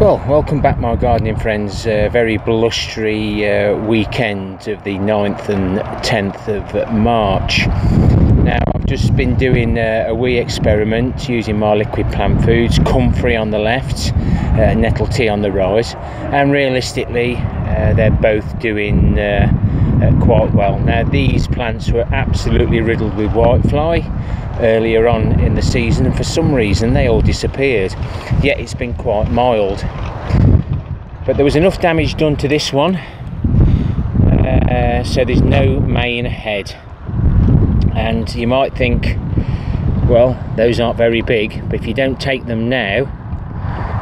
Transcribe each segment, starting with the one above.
Well, welcome back, my gardening friends. Very blustery uh, weekend of the 9th and 10th of March. Now, I've just been doing uh, a wee experiment using my liquid plant foods, comfrey on the left, uh, nettle tea on the right, and realistically, uh, they're both doing uh, quite well. Now, these plants were absolutely riddled with whitefly earlier on in the season and for some reason they all disappeared. Yet it's been quite mild. But there was enough damage done to this one uh, so there's no main head. And you might think well those aren't very big but if you don't take them now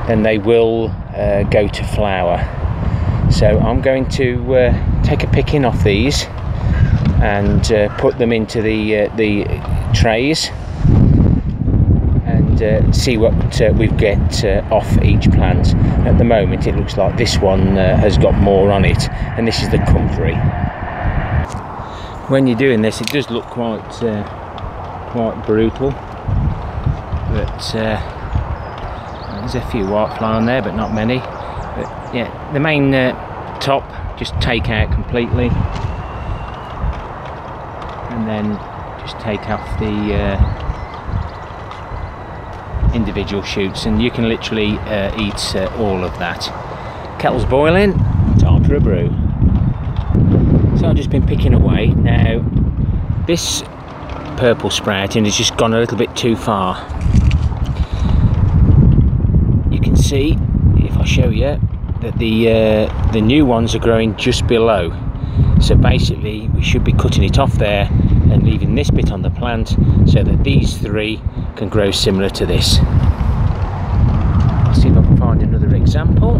then they will uh, go to flower so I'm going to uh, take a picking off these and uh, put them into the uh, the trays and uh, see what uh, we get uh, off each plant. At the moment, it looks like this one has got more on it, and this is the comfrey. When you're doing this, it does look quite quite brutal, but there's a few whitefly on there, but not many. But yeah, the main top just take out completely and then just take off the uh, individual shoots and you can literally uh, eat uh, all of that. Kettle's boiling, time for a brew. So I've just been picking away. Now this purple sprouting has just gone a little bit too far. You can see, show you, that the, uh, the new ones are growing just below. So basically we should be cutting it off there and leaving this bit on the plant so that these three can grow similar to this. I'll see if I can find another example.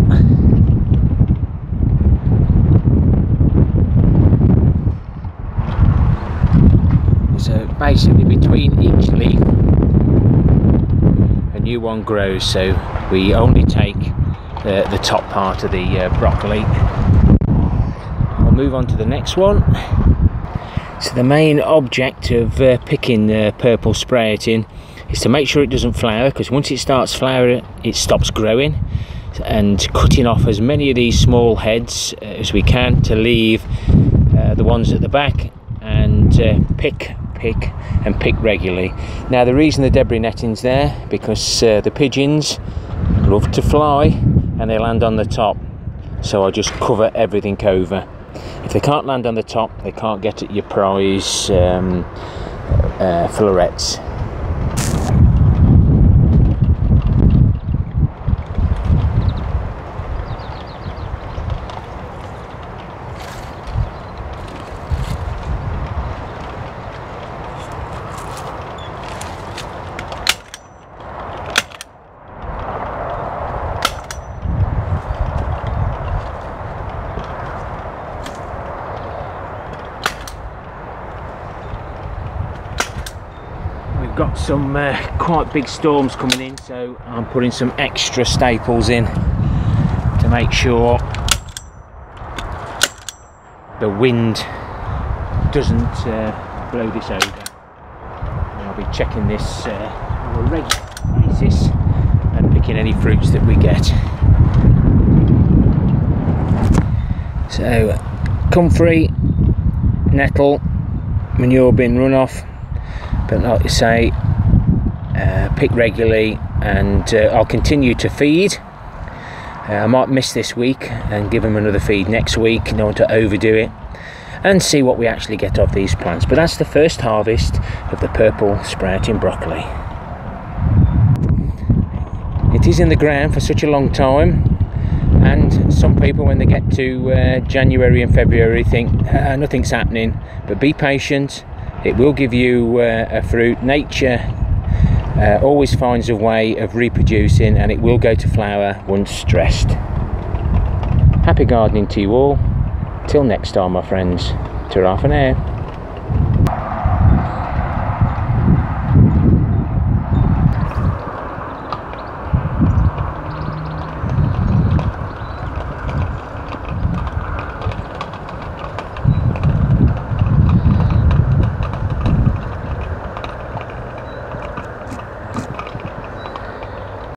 So basically between each leaf a new one grows. So we only take the top part of the uh, broccoli. I'll move on to the next one. So the main object of uh, picking the purple sprouting is to make sure it doesn't flower because once it starts flowering it stops growing and cutting off as many of these small heads uh, as we can to leave uh, the ones at the back and uh, pick pick and pick regularly. Now the reason the debris netting's there because uh, the pigeons love to fly and they land on the top so I just cover everything over if they can't land on the top, they can't get at your prize um, uh, florets. Got some uh, quite big storms coming in so I'm putting some extra staples in to make sure the wind doesn't uh, blow this over. And I'll be checking this uh, on a regular basis and picking any fruits that we get. So comfrey nettle manure bin runoff but like you say uh, pick regularly and uh, I'll continue to feed. Uh, I might miss this week and give them another feed next week don't to overdo it and see what we actually get of these plants. But that's the first harvest of the purple sprouting broccoli. It is in the ground for such a long time and some people when they get to uh, January and February think uh, nothing's happening. But be patient it will give you uh, a fruit. Nature uh, always finds a way of reproducing and it will go to flower once stressed. Happy gardening to you all. Till next time my friends. Ta for